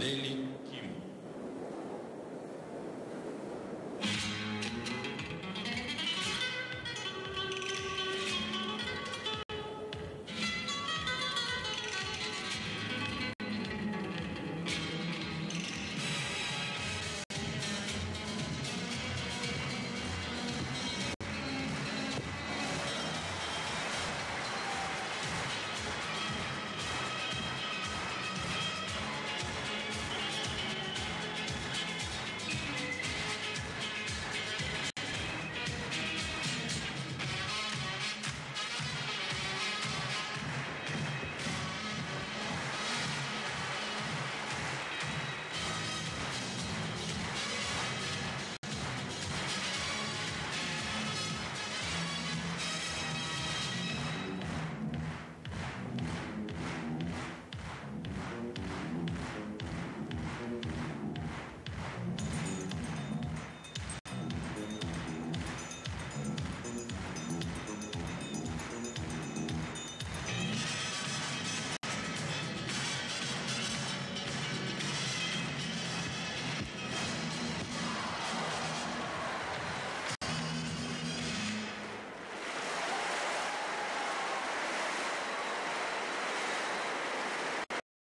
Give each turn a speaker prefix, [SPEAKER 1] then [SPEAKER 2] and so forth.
[SPEAKER 1] daily